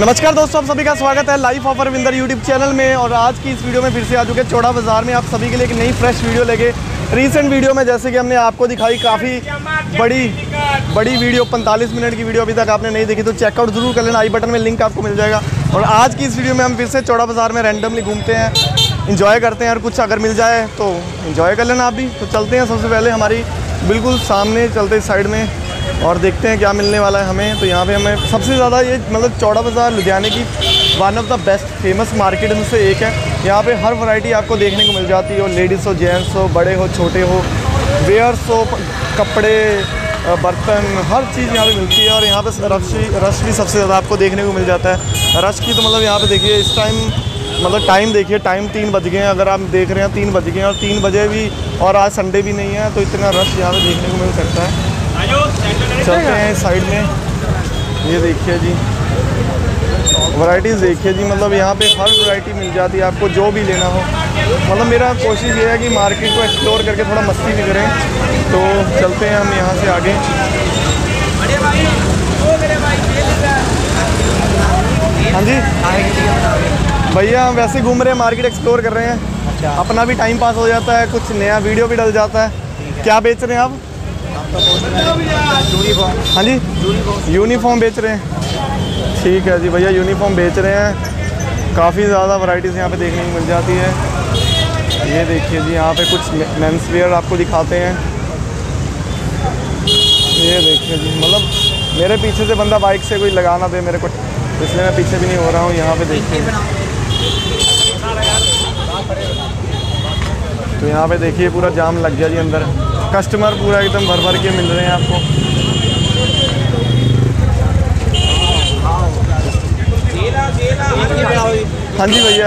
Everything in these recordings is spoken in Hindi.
नमस्कार दोस्तों, आप सभी का स्वागत है life of Vinder YouTube channel में। और आज की इस वीडियो में फिर से आ चुके चौड़ा बाज़ार में। आप सभी के लिए एक नई फ्रेश वीडियो लेके। रीसेंट वीडियो में जैसे कि हमने आपको दिखाई काफ़ी बड़ी बड़ी वीडियो 45 मिनट की वीडियो अभी तक आपने नहीं देखी तो चेकआउट ज़रूर कर लेना। आई बटन में लिंक आपको मिल जाएगा। और आज की इस वीडियो में हम फिर से चौड़ा बाज़ार में रैंडमली घूमते हैं। इंजॉय करते हैं और कुछ अगर मिल जाए तो इन्जॉय कर लेना आप भी। तो चलते हैं, सबसे पहले हमारी बिल्कुल सामने चलते साइड में। और देखते हैं क्या मिलने वाला है हमें। तो यहाँ पे हमें सबसे ज़्यादा ये मतलब चौड़ा बाज़ार लुधियाने की one of the best famous market में से एक है। यहाँ पे हर वैरायटी आपको देखने को मिल जाती है। लेडीज़ हो जेंट्स हो, बड़े हो, छोटे हो वेयर्स हो, कपड़े बर्तन, हर चीज़ यहाँ पे मिलती है। और यहाँ पे रश रश भी सबसे ज़्यादा आपको देखने को मिल जाता है। रश की तो मतलब यहाँ पे देखिए, इस टाइम मतलब टाइम देखिए टाइम तीन बज गए हैं। अगर आप देख रहे हैं, तीन बज गए हैं और तीन बजे भी और आज संडे भी नहीं है तो इतना रश यहाँ पे देखने को मिल सकता है। चलते हैं साइड में। ये देखिए जी। वैरायटीज़ देखिए जी मतलब यहाँ पे हर वैरायटी मिल जाती है आपको जो भी लेना हो। मतलब मेरा कोशिश ये है कि मार्केट को एक्सप्लोर करके थोड़ा मस्ती भी करें। तो चलते हैं हम यहाँ से आगे। हाँ जी। भैया हम वैसे घूम रहे हैं मार्केट एक्सप्लोर कर रहे हैं। अच्छा। अपना भी टाइम पास हो जाता है कुछ नया वीडियो भी डल जाता है। क्या बेच रहे हैं आप? हाँ जी। यूनिफॉर्म। बेच रहे हैं। ठीक है जी भैया यूनिफॉर्म बेच रहे हैं। काफ़ी ज़्यादा वैरायटीज़ यहाँ पे देखने को मिल जाती है। ये देखिए जी यहाँ पे कुछ मेंस वेयर आपको दिखाते हैं। ये देखिए जी मतलब मेरे पीछे से बंदा बाइक से कोई लगाना दे मेरे को इसलिए मैं पीछे भी नहीं हो रहा हूँ यहाँ पे देखिए। तो यहाँ पे देखिए पूरा जाम लग गया जी अंदर। कस्टमर पूरा एकदम भर भर के मिल रहे हैं आपको। हाँ जी भैया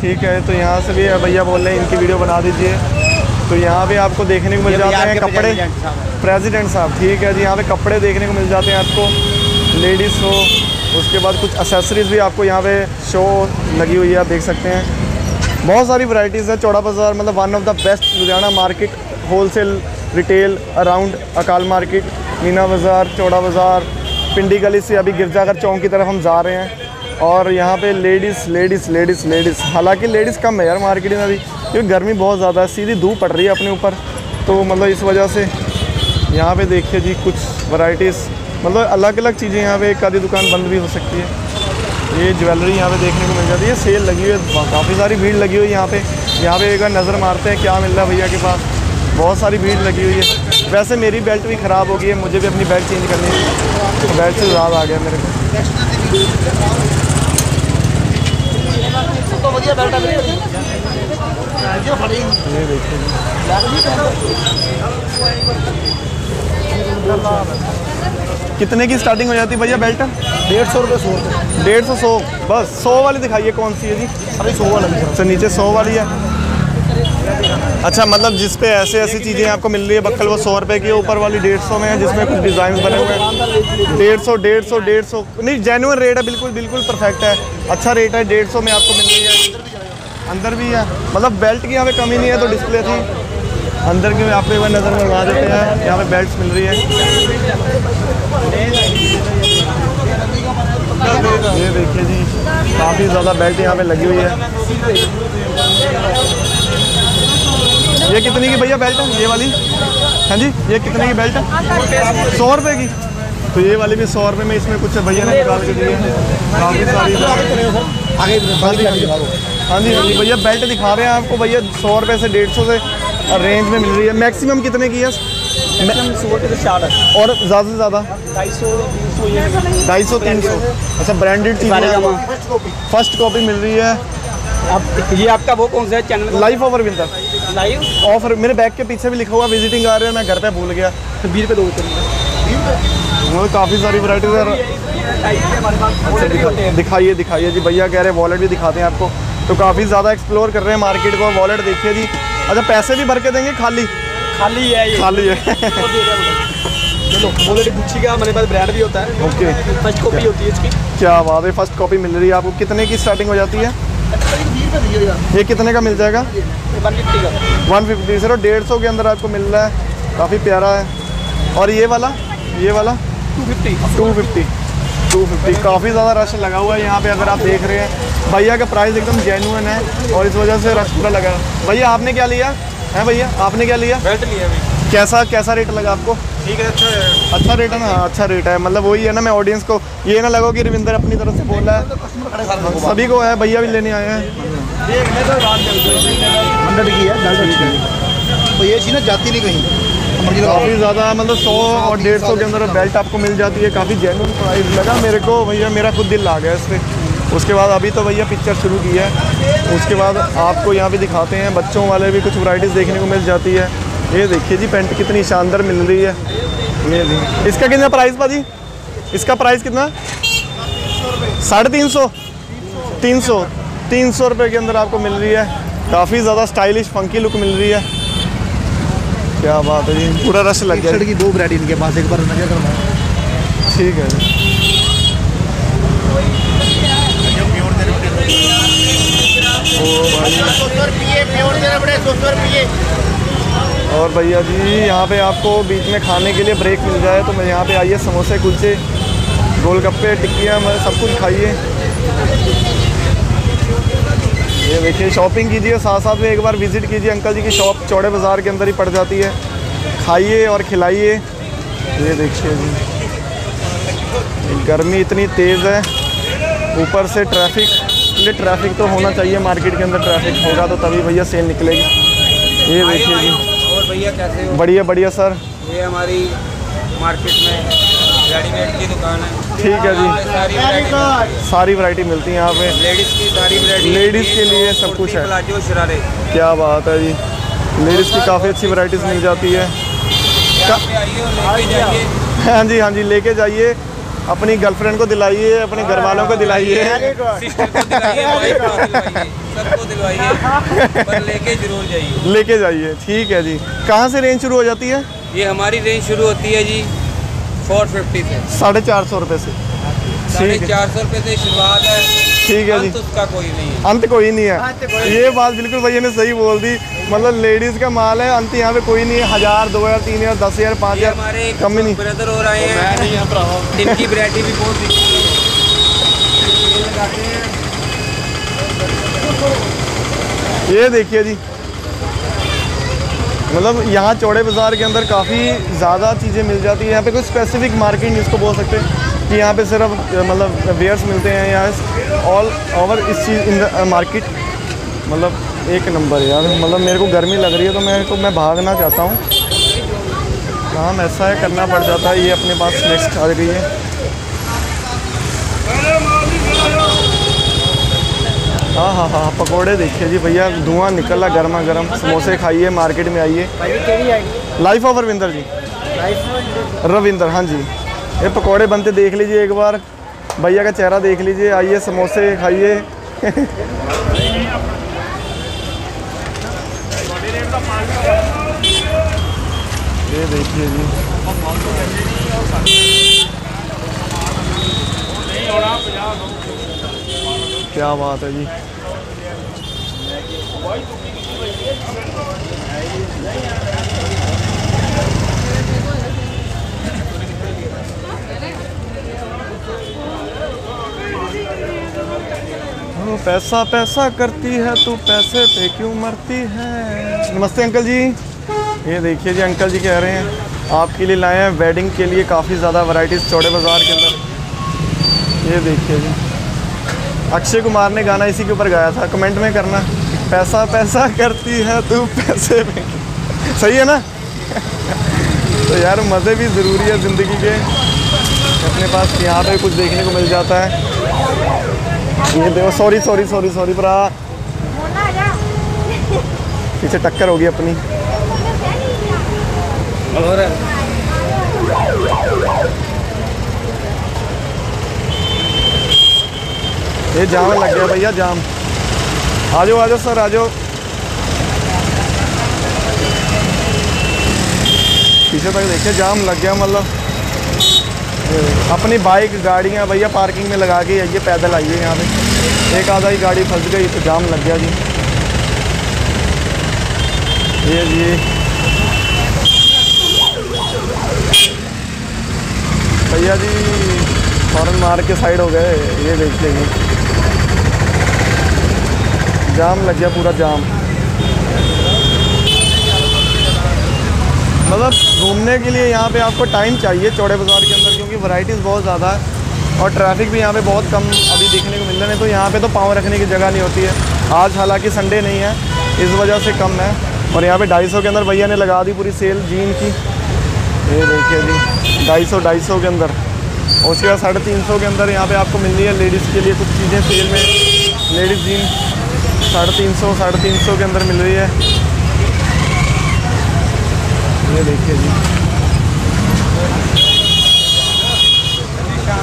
ठीक है तो यहाँ से भी भैया बोल रहे हैं इनकी वीडियो बना दीजिए। तो यहाँ पे आपको देखने को मिल जाते हैं कपड़े। प्रेसिडेंट साहब ठीक है जी यहाँ पे कपड़े देखने को मिल जाते हैं आपको। लेडीज़ हो उसके बाद कुछ एसेसरीज़ भी आपको यहाँ पे शो लगी हुई है आप देख सकते हैं। बहुत सारी वैरायटीज़ है चौड़ा बाज़ार मतलब one of the best Ludhiana market wholesale retail around Akal market Meena Bazaar Chaura Bazaar पिंडी गली से अभी गिरजाघर चौक की तरफ़ हम जा रहे हैं। और यहाँ पे लेडीज़ लेडीज़ लेडीज़ लेडीज़ हालाँकि लेडीज़ कम है यार मार्केट में अभी, क्योंकि गर्मी बहुत ज़्यादा है, सीधी धूप पड़ रही है अपने ऊपर। तो मतलब इस वजह से यहाँ पे देखिए जी, कुछ वैरायटीज़ मतलब अलग अलग चीज़ें यहाँ पे एक आधी दुकान बंद भी हो सकती है। ये ज्वेलरी यहाँ पे देखने को मिल जाती है। सेल लगी हुई है, काफ़ी सारी भीड़ लगी हुई है यहाँ पे। यहाँ पे एक बार नज़र मारते हैं, क्या मिल रहा है भैया के पास। बहुत सारी भीड़ लगी हुई है। वैसे मेरी बेल्ट भी ख़राब हो गई है मुझे भी अपनी बेल्ट चेंज करनी है। तो बेल्ट से ज़्यादा आ गया मेरे को। ये देखिए कितने की स्टार्टिंग हो जाती है भैया बेल्ट डेढ़ सौ रुपये सौ। डेढ़ सौ सौ। बस सौ वाली दिखाइए कौन सी है जी? अरे सौ वाली लिखा अच्छा नीचे सौ वाली है। अच्छा मतलब जिस पे ऐसे ऐसी चीज़ें आपको मिल रही है, बक्कल वो सौ रुपए की ऊपर वाली डेढ़ सौ में है, जिसमें कुछ डिज़ाइन बने हुए हैं। डेढ़ सौ डेढ़ सौ डेढ़ सौ। नहीं जेनुअन रेट है, बिल्कुल बिल्कुल परफेक्ट है। अच्छा रेट है, डेढ़ सौ में आपको मिल रही है। अंदर भी है। मतलब बेल्ट की यहाँ पे कमी नहीं है तो डिस्प्ले थी। अंदर की आप एक बार नज़र मंगवा देते हैं। यहाँ पे बेल्ट मिल रही है। ये देखिए जी, काफ़ी ज़्यादा बेल्ट यहाँ पे लगी हुई है। ये कितने की भैया बेल्ट है? ये वाली? हाँ जी ये कितने की बेल्ट है? सौ रुपये की। तो ये वाली भी सौ रुपये में इसमें कुछ भैया ने निकाल के दिए काफ़ी सारी आगे हाँ जी हाँ जी हाँ जी भैया बेल्ट दिखा रहे हैं आपको भैया सौ रुपये से डेढ़ सौ से रेंज में मिल रही है। मैक्सिमम कितने की है? और ज़्यादा से ज़्यादा? ढाई सौ तीन सौ अच्छा ब्रांडेड चीज़ें फ़र्स्ट कॉपी मिल रही है। आप ये आपका वो कौन सा है? Channel life of Vinder life of मेरे बैग के पीछे भी लिखा हुआ विजिटिंग आ रहे हैं मैं घर पे भूल गया। तो बीस रुपये दो वो काफ़ी सारी वैराइटीज है। दिखाइए दिखाइए जी भैया कह रहे हैं वॉलेट भी दिखाते हैं आपको। तो काफ़ी ज़्यादा एक्सप्लोर कर रहे हैं मार्केट को। वॉलेट देखिए जी। अच्छा पैसे भी भर के देंगे खाली? खाली है ये। खाली है। चलो का हमारे पास ब्रांड भी होता है। ओके फ़र्स्ट कॉपी होती है इसकी। क्या बात है फ़र्स्ट कॉपी मिल रही है आपको। कितने की स्टार्टिंग हो जाती है? ये कितने का मिल जाएगा? वन फिफ्टी सर डेढ़ सौ के अंदर आपको मिल रहा है। काफ़ी प्यारा है। और ये वाला? ये वाला? Two fifty two fifty two fifty काफ़ी ज़्यादा रश लगा हुआ है यहाँ पे, अगर आप देख रहे हैं। भैया का प्राइस एकदम जेनुअन है, और इस वजह से रश पूरा लगा भैया, आपने क्या लिया? है भैया, आपने क्या लिया? बेल्ट लिया कैसा कैसा रेट लगा आपको? ठीक है अच्छा है। अच्छा रेट है ना? अच्छा रेट है। मतलब वही है ना मैं ऑडियंस को ये ना लगा कि रविंदर अपनी तरफ़ से बोल रहा है। सभी को है भैया भी लेने आए हैं। हंड्रेड की बेल्ट है तो ये चीज़ ना जाती नहीं कहीं। काफ़ी ज़्यादा मतलब सौ और डेढ़ सौ के अंदर बेल्ट आपको मिल जाती है। काफ़ी जेन्युइन प्राइस लगा मेरे को। भैया मेरा खुद दिल आ गया इस पर उसके बाद अभी तो भैया पिक्चर शुरू की है। उसके बाद आपको यहाँ पे दिखाते हैं। बच्चों वाले भी कुछ वैरायटीज़ देखने को मिल जाती है। ये देखिए जी पेंट कितनी शानदार मिल रही है। ये इसका कितना प्राइस भाजी? इसका प्राइस कितना? साढ़े तीन सौ। तीन सौ। तीन सौ रुपये के अंदर आपको मिल रही है। काफ़ी ज़्यादा स्टाइलिश फंकी लुक मिल रही है। क्या बात है जी पूरा रश लग गया। की दो वैरायटी इनके पास एक बार नज़र करवाओ ठीक है जी। और भैया जी, यहाँ पे आपको बीच में खाने के लिए ब्रेक मिल जाए तो मैं यहाँ पे आइए, समोसे, कुलचे, गोलगप्पे, टिक्कियाँ सब कुछ खाइए। ये देखिए शॉपिंग कीजिए साथ साथ में एक बार विज़िट कीजिए, अंकल जी की शॉप चौड़े बाज़ार के अंदर ही पड़ जाती है। खाइए और खिलाइए। ये देखिए जी, गर्मी इतनी तेज़ है, ऊपर से ट्रैफ़िक ट्रैफ़िक तो होना चाहिए मार्केट के अंदर ट्रैफ़िक होगा तो तभी भैया सेल निकलेगी। ये देखिए जी। और भैया कैसे हो? बढ़िया बढ़िया सर। ये हमारी मार्केट में रेडीमेड की दुकान है। ठीक है जी। सारी वैरायटी सारी वैरायटी मिलती है यहाँ पे। लेडीज़ की सारी वैरायटी Ladies के लिए सब कुछ है। प्लाजो शरारे। क्या बात है जी। लेडीज़ की काफ़ी अच्छी वैरायटीज़ मिल जाती है। हाँ जी हाँ जी लेके जाइए। अपनी गर्लफ्रेंड को दिलाइए अपने घर वालों को दिलाइए। सिस्टर को दिलाइए वाइफ को दिलवाइए सबको दिलवाइए पर लेके ज़रूर जाइए। लेके जाइए ठीक है जी। कहाँ से रेंज शुरू हो जाती है? ये हमारी रेंज शुरू होती है जी फोर फिफ्टी से। साढ़े चार सौ रुपये से। साढ़े चार सौ रुपये से शुरुआत है। ठीक है जी। अंत उसका कोई नहीं है। अंत कोई नहीं है। ये बात बिल्कुल भैया ने सही बोल दी। मतलब लेडीज़ का माल है अंत यहाँ पे कोई नहीं है। हज़ार दो हज़ार तीन हज़ार दस हज़ार पाँच हज़ार कम ही नहीं। ब्रदर और आए हैं। इनकी वैरायटी भी बहुत ये हैं। देखिए जी। मतलब यहाँ चौड़े बाज़ार के अंदर काफ़ी ज़्यादा चीज़ें मिल जाती है। यहाँ पे कोई स्पेसिफिक मार्केट नहीं इसको बोल सकते। कि यहाँ पे सिर्फ़ मतलब वेयर्स मिलते हैं यहाँ ऑल ओवर इस चीज़ इन द मार्केट मतलब एक नंबर यार। मतलब मेरे को गर्मी लग रही है तो मेरे को मैं भागना चाहता हूँ। काम ऐसा है करना पड़ जाता है ये अपने पास नेक्स्ट आ गई है। हाँ हाँ हाँ पकोड़े देखिए जी भैया धुआँ निकल रहा गर्मा गर्म समोसे खाइए मार्केट में आइए। Life of Ravinder ji. Ravinder हाँ जी। ये पकौड़े बनते देख लीजिए एक बार। भैया का चेहरा देख लीजिए। आइए, समोसे खाइए। ये देखिए जी। क्या बात है जी। ओ, पैसा पैसा करती है तू पैसे पे क्यों मरती है? नमस्ते अंकल जी। ये देखिए जी अंकल जी कह रहे हैं आपके लिए लाए हैं वेडिंग के लिए काफ़ी ज़्यादा वैरायटीज़ चौड़े बाज़ार के अंदर। ये देखिए जी। अक्षय कुमार ने गाना इसी के ऊपर गाया था। कमेंट में करना। पैसा पैसा करती है तू पैसे पे सही है ना? तो यार मज़े भी ज़रूरी है ज़िंदगी के। अपने पास यहाँ पे कुछ देखने को मिल जाता है। ये देखो सॉरी सॉरी सॉरी सॉरी भरा। पीछे टक्कर होगी अपनी। और? ये जाम लग गया भैया जाम। आ जाओ आ जाओ सर आ जाओ पीछे तक देखिए जाम लग गया मतलब। अपनी बाइक, गाड़ियाँ भैया पार्किंग में लगा के आइए, पैदल आइए यहाँ पे। एक आधा ही गाड़ी फंस गई तो जाम लग गया जी। ये जी। भैया जी हॉर्न मार के साइड हो गए, ये देखिए जी जाम लग गया, पूरा जाम। मतलब घूमने के लिए यहाँ पे आपको टाइम चाहिए, चौड़े बाज़ार के अंदर वैरायटीज़ बहुत ज़्यादा है और ट्रैफ़िक भी यहाँ पे बहुत कम अभी देखने को मिल रहा है। तो यहाँ पे तो पाँव रखने की जगह नहीं होती है। आज हालाँकि संडे नहीं है, इस वजह से कम है। और यहाँ पे ढाई सौ के अंदर भैया ने लगा दी पूरी सेल जीन की। ये देखिए जी, ढाई सौ, ढाई के अंदर। और उसके बाद साढ़े तीन सौ के अंदर यहाँ पे आपको मिल रही है लेडीज़ के लिए कुछ चीज़ें सेल में। लेडीज़ जीन साढ़े तीन सौ, साढ़े तीन सौ के अंदर मिल रही है। ये देखिए जी।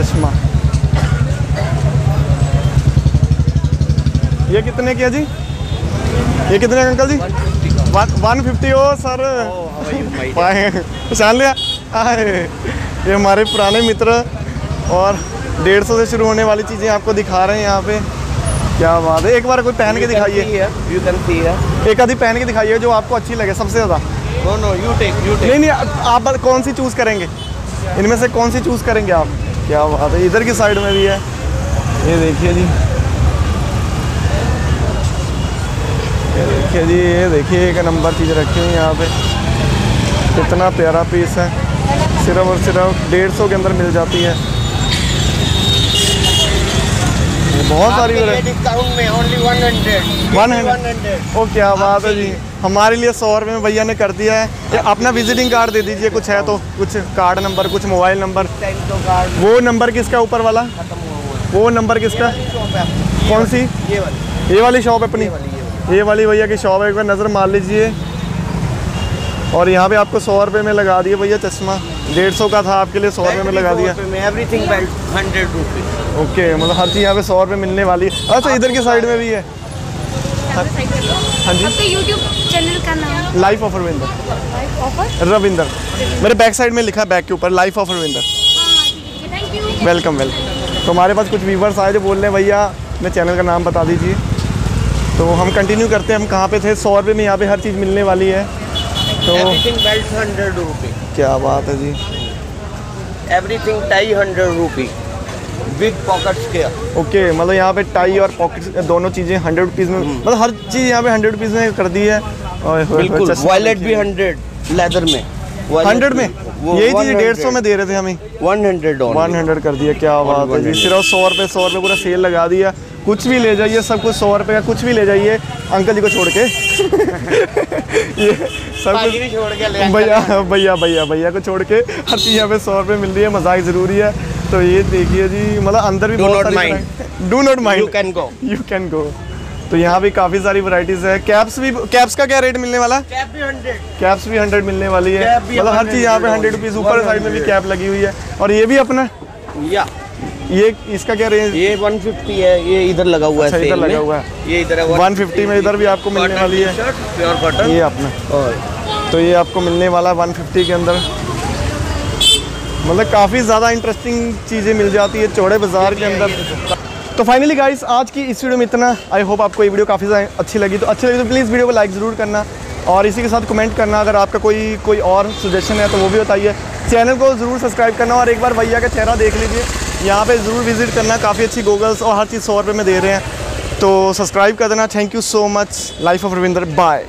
चश्मा। ये कितने की है जी? ये कितने अंकल जी? वन फिफ्टी ओ सर पाए पहचान लिया? आए। ये हमारे पुराने मित्र और डेढ़ सौ से शुरू होने वाली चीज़ें आपको दिखा रहे हैं यहाँ पे। क्या बात है। एक बार कोई पहन के दिखाइए. एक आधी पहन के दिखाइए जो आपको अच्छी लगे सबसे ज़्यादा। No, no, you take, you take. नहीं नहीं आप कौन सी चूज़ करेंगे? इनमें से कौन सी चूज़ करेंगे आप? क्या बात है, इधर की साइड में भी है। ये देखिए जी। ये देखिए जी, ये देखिए, एक नंबर चीज़ रखी हुई यहाँ पे। कितना प्यारा पीस है। सिर्फ़ और सिर्फ़ डेढ़ सौ के अंदर मिल जाती है ये बहुत सारी variety- डिस्काउंट में only 100. वन हंड्रेड ओ क्या बात है जी हमारे लिए सौ रुपये में भैया ने कर दिया है। ये अपना विजिटिंग कार्ड दे दीजिए कुछ है तो कुछ कार्ड नंबर कुछ मोबाइल नंबर वो नंबर किसका ऊपर वाला? वो नंबर किसका? कौन सी? ये वाली। ये वाली शॉप अपनी। ये वाली भैया की शॉप है एक बार नज़र मार लीजिए। और यहाँ पे आपको सौ रुपये में लगा दिए भैया चश्मा। डेढ़ सौ का था आपके लिए सौ रुपये में लगा दिया। एवरीथिंग बेल्ट 100 रुपीज़ ओके मतलब हर चीज़ यहाँ पे सौ रुपये मिलने वाली है। अच्छा इधर की साइड में भी है। हाँ। जी। यूट्यूब चैनल का नाम? लाइफ ऑफ़ रविंदर रविंदर मेरे बैक साइड में लिखा है बैक के ऊपर लाइफ ऑफ़ रविंदर ठीक थैंक यू वेलकम वेलकम तो हमारे पास कुछ व्यूवर्स आए जो बोल रहे हैं भैया अपने चैनल का नाम बता दीजिए। तो हम कंटिन्यू करते हैं हम कहाँ पे थे? सौ रुपये में यहाँ पे हर चीज़ मिलने वाली है। तो एवरीथिंग बेल्ट 100 रुपीज़ क्या बात है जी। Everything at hundred rupee big pockets के ओके मतलब यहाँ पे टाई और पॉकेट्स दोनों चीज़ें हंड्रेड रुपीज़ में मतलब हर चीज़ यहाँ पे हंड्रेड रुपीज़ में कर दी है। बिल्कुल वॉलेट भी हंड्रेड लेदर में। हंड्रेड में? यही चीज़ डेढ़ सौ में दे रहे थे हमें। 100 वन हंड्रेड कर दिया क्या बात है। जी सिर्फ़ सौ रुपये सौ रुपये पूरा सेल लगा दिया। कुछ भी ले जाइए सब कुछ सौ रुपये का कुछ भी ले जाइए अंकल जी को छोड़ के। ये सब कुछ छोड़ के भैया भैया भैया भैया को छोड़ के हर चीज़ यहाँ पे सौ रुपये मिल रही है मज़ाक ज़रूरी है। तो ये देखिए जी मतलब अंदर भी बहुत not सारी do not mind you can go you can go तो यहाँ भी काफ़ी सारी वैरायटीज़ है। कैप्स भी कैप्स का क्या रेट मिलने वाला? है कैप भी 100 कैप्स भी हंड्रेड मिलने वाली है। मतलब हर चीज़ यहाँ पे 100 हंड्रेड रुपीज़ ऊपर साइड में भी कैप लगी हुई है। और ये भी अपना? या। ये इसका क्या रेंज ये 150 है। ये इधर लगा हुआ है अच्छा, इधर लगा हुआ है। ये इधर है 150 में इधर भी आपको मिलने वाली है। प्योर कॉटन ये अपना। और तो ये आपको मिलने वाला है 150 के अंदर। मतलब काफ़ी ज़्यादा इंटरेस्टिंग चीज़ें मिल जाती है चौड़े बाज़ार के अंदर। तो फाइनली गाइस आज की इस वीडियो में इतना। आई होप आपको ये वीडियो काफ़ी अच्छी लगी। तो अच्छी लगी तो प्लीज़ वीडियो को लाइक ज़रूर करना। और इसी के साथ कमेंट करना। अगर आपका कोई कोई और सजेशन है तो वो भी बताइए। चैनल को ज़रूर सब्सक्राइब करना और एक बार भैया का चेहरा देख लीजिए। यहाँ पे ज़रूर विज़िट करना। काफ़ी अच्छी गूगल्स और हर चीज़ सौ रुपये में दे रहे हैं। तो सब्सक्राइब कर देना। Thank you so much life of Ravinder bye